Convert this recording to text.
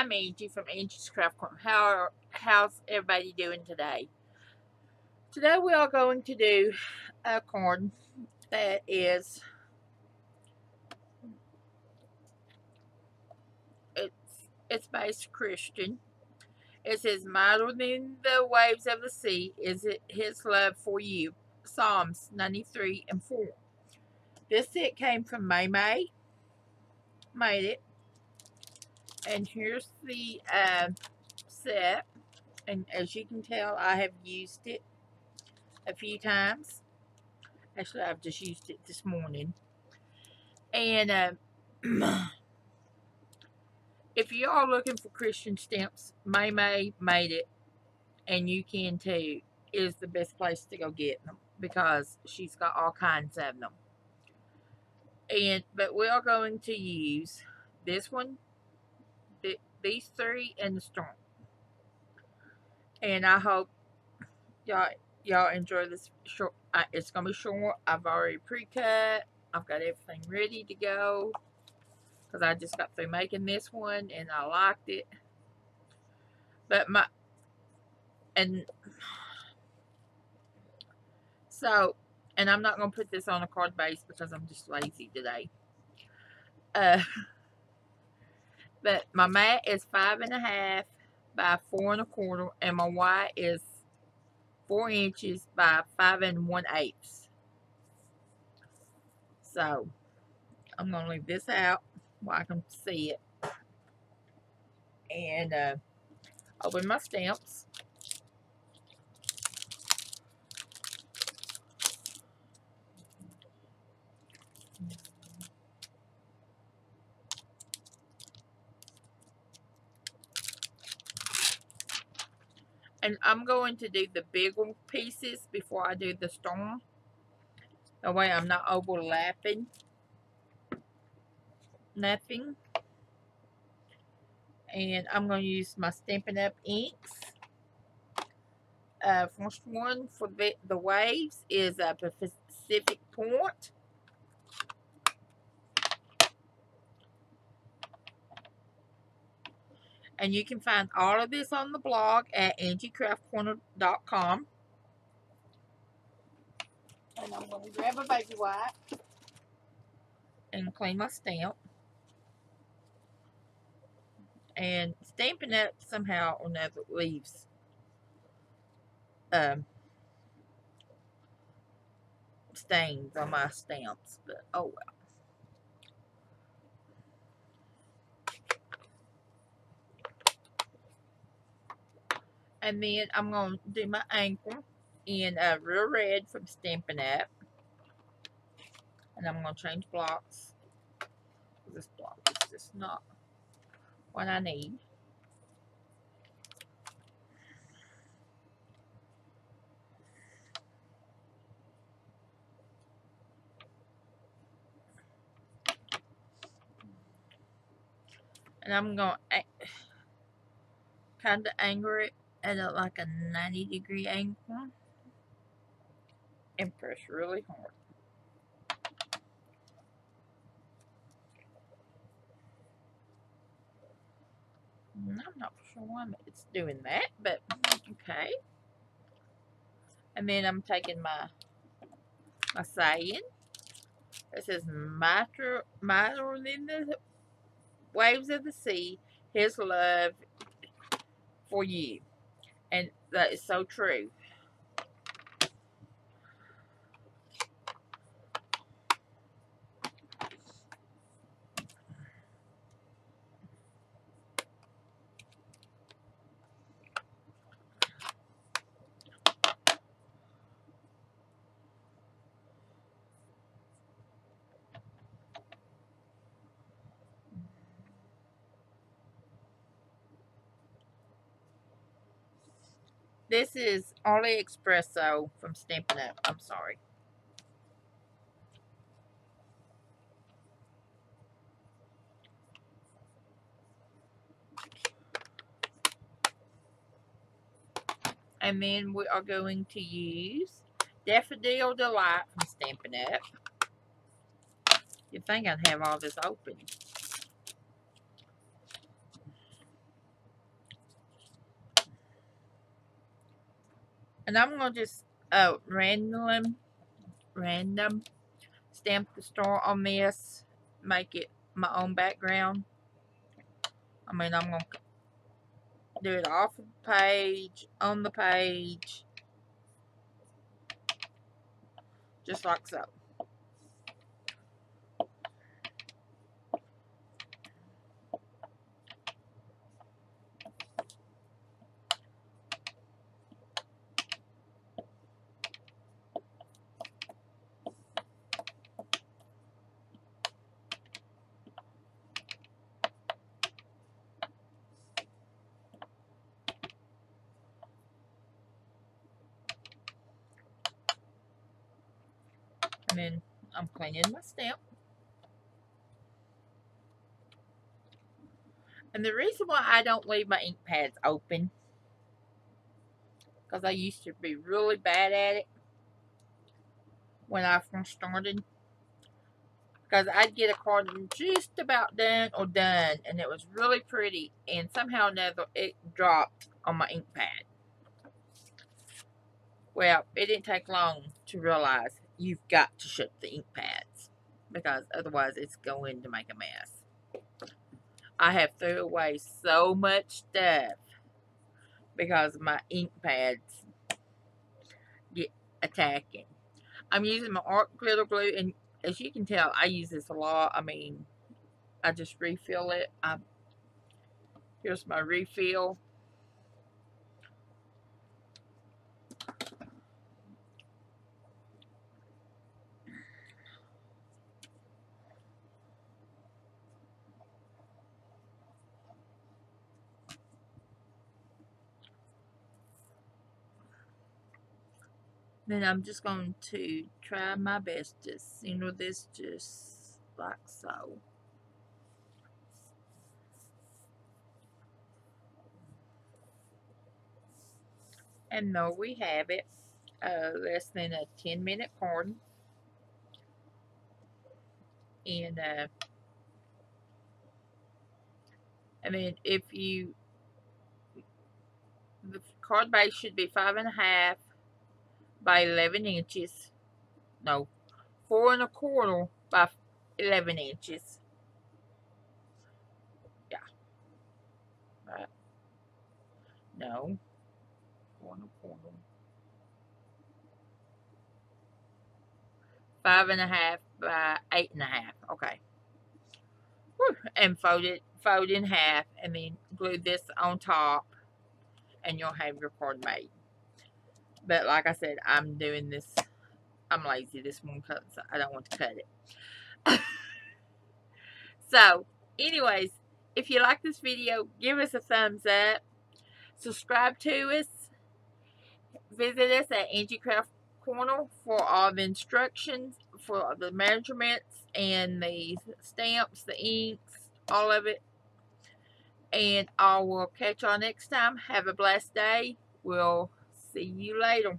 I'm Angie from Angie's Craft Corner. How how's everybody doing today? Today we are going to do a corn that is it's it's based Christian. It says, "Milder than the waves of the sea is it His love for you." Psalms 93 and 4. This set came from May May. Made it and here's the uh, set. And as you can tell I have used it a few times. Actually I've just used it this morning. And uh, if you are looking for Christian stamps May May made it. And you can too is the best place to go get them because she's got all kinds of them. And but we are going to use this one these three and the storm. And I hope y'all y'all enjoy this short. Uh, it's gonna be short. I've already pre-cut. I've got everything ready to go because I just got through making this one and I liked it. But my and so and I'm not gonna put this on a card base because I'm just lazy today. Uh. But my mat is five and a half by four and a quarter, and my white is four inches by five and one eighths. So, I'm to leave this out where I can see it. And uh, open my stamps. And I'm going to do the bigger pieces before I do the storm. That way I'm not overlapping nothing. And I'm going to use my Stampin' Up! inks. Uh, first one for the, the waves is a Pacific Point. And you can find all of this on the blog at angiecraftcorner.com. And I'm going to grab a baby wipe and clean my stamp. And Stampin' Up! somehow or another leaves um, stains on my stamps. But oh well. And then I'm going to do my ankle in uh, real red from Stampin' Up. And I'm going to change blocks. This block is just not what I need. And I'm going to kind of anger it at a, like a 90 degree angle and press really hard. Mm, I'm not sure why it's doing that, but okay. And then I'm taking my my saying. It says, Mightier, mightier than the waves of the sea, his love for you. And that is so true. This is Early Espresso from Stampin' Up. I'm sorry. And then we are going to use Daffodil Delight from Stampin' Up. You'd think I'd have all this open. And I'm going to just uh, random, random stamp the star on this. Make it my own background. I mean, I'm going to do it off the page, on the page. Just like so. Then I'm cleaning my stamp. And the reason why I don't leave my ink pads open, because I used to be really bad at it when I first started. Because I'd get a card just about done or done, and it was really pretty, and somehow or another it dropped on my ink pad. Well, it didn't take long to realize you've got to shut the ink pads because otherwise it's going to make a mess. I have threw away so much stuff because my ink pads get attacking. I'm using my art glitter glue and as you can tell I use this a lot. I mean I just refill it. I, here's my refill. Then I'm just going to try my best to center this just like so. And there we have it. Uh, less than a 10 minute card. And, uh, I mean, if you, the card base should be five and a half by 11 inches. No, four and a quarter by 11 inches. Yeah. Right. No. Four and a quarter. Five and a half by eight and a half. Okay. Whew. And fold it, fold in half, and then glue this on top, and you'll have your card made. But like I said, I'm doing this. I'm lazy this one because I don't want to cut it. so, anyways, if you like this video, give us a thumbs up. Subscribe to us. Visit us at Angie Craft Corner for all the instructions, for the measurements, and the stamps, the inks, all of it. And I will catch y'all next time. Have a blessed day. We'll See you later.